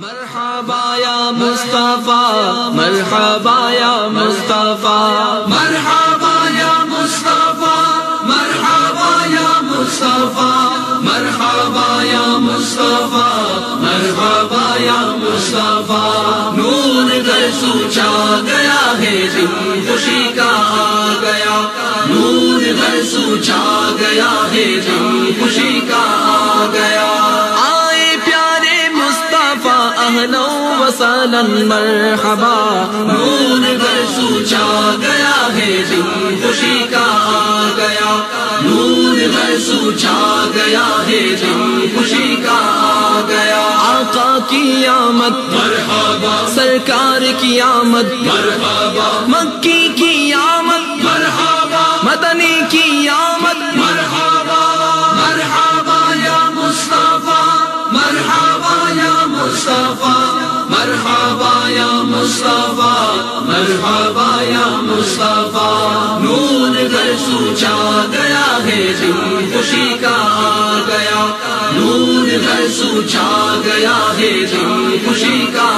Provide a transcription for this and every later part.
مرحبا یا مصطفیٰ، مرحبا یا مصطفیٰ، مرحبا یا مصطفیٰ، مرحبا یا مصطفیٰ، مرحبا یا مصطفیٰ، مرحبا یا مصطفیٰ، نور گھر سوچا گیا ہے دن خوشی اہلا و سہلا مرحبا۔ نور گھر سوچا گیا ہے دن خوشی کا آ گیا۔ نور گھر سوچا گیا ہے دن خوشی کا آ گیا۔ آقا کی آمد، مرحبا۔ سرکار کی آمد، مرحبا۔ مکی مصطفیٰ، مرحبا یا مصطفیٰ نور گھر سوچا گیا ہے دن خوشی کا آ گیا۔ نور گھر سوچا گیا ہے دن خوشی کا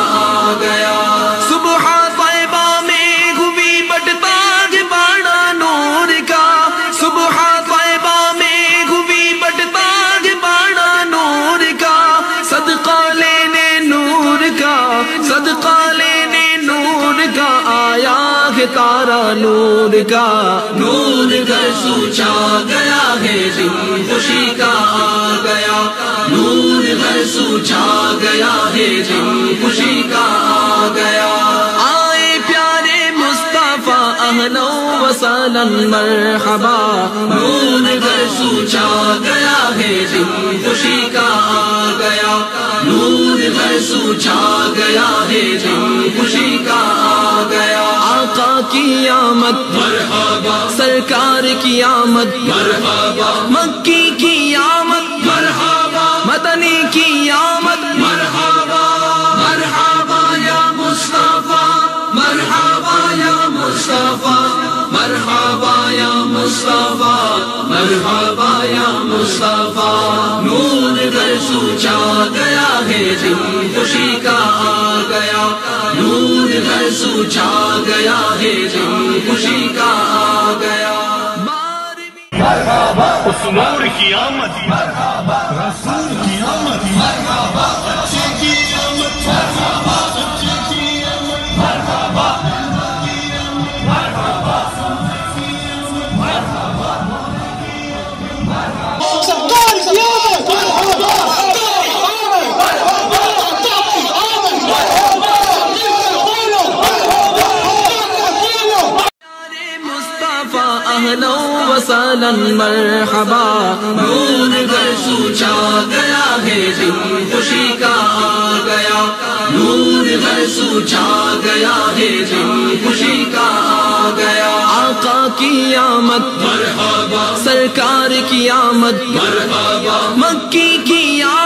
آیا ہے تارا نور کا، نور گھر سوچا گیا ہے دن خوشی کا، آ گیا۔ نور گھر سوچا گیا ہے دن خوشی کا، آ گیا۔ آئے پیارے مصطفیٰ اہلا و مرحبا۔ نور گھر سوچا گیا ہے دن خوشی کا، آ گیا۔ نور گھر سوچا آمد. مرحبا سرکار کی آمد. مرحبا مکی کی آمد. مرحبا مدنی کی آمد. مرحبا مرحبا یا مصطفیٰ مرحبا یا مصطفیٰ مرحبا یا مصطفیٰ مرحبا یا مصطفیٰ نور گھر سوچا گیا ہے دن خوشی کا کی آمد رسول کی آمد اچھے کی آمد اچھے کی آمد کی آمد مصطفیٰ اہلا و سہلا مرحبا نور گھر سوچا گیا ہے دن خوشی کا آ گیا۔ نور گھر سوچا گیا ہے دن خوشی کا آ گیا۔ آقا کی آمد مرحبا۔ سرکار کی آمد مرحبا۔ مکی کی آمد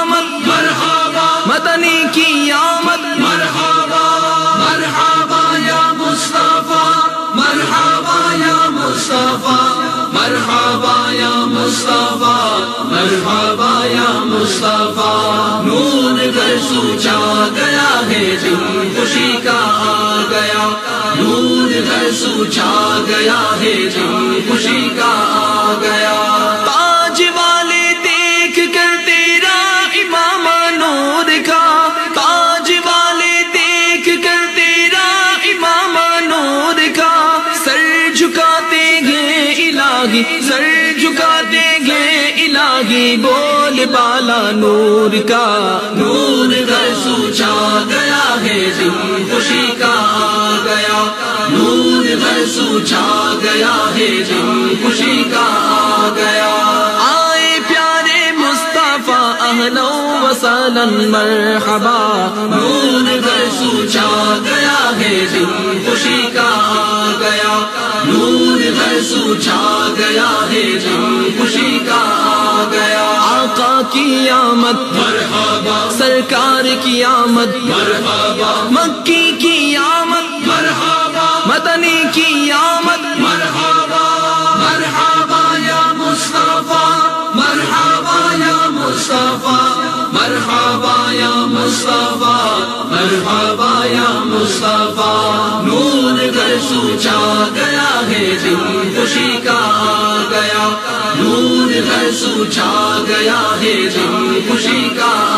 مرحبا یا مصطفیٰ، نور گھر سوچا گیا ہے دن خوشی کا آ گیا۔ نور گھر سوچا گیا ہے دن خوشی کا آ گیا۔ الہی بول بالا نور کا۔ نور گھر سوچا گیا ہے دن خوشی کا آ گیا۔ نور گھر سوچا گیا ہے دن خوشی کا آ گیا۔ آئے پیارے مصطفیٰ اہلا و سہلا مرحبا۔ نور گھر سوچا گیا ہے دن خوشی کا آ گیا۔ نور گھر سوچا گیا ہے دن خوشی کا آقا کی آمد مرحبا سرکار کی آمد مرحبا مکی کی آمد مرحبا مدنی کی آمد مرحبا مرحبا یا مصطفیٰ مرحبا یا مصطفیٰ مرحبا یا مصطفیٰ مرحبا یا مصطفیٰ نور گھر سوچا گیا ہے دن خوشی کا آ گیا نور گھر سوچا گیا ہے دن خوشی کا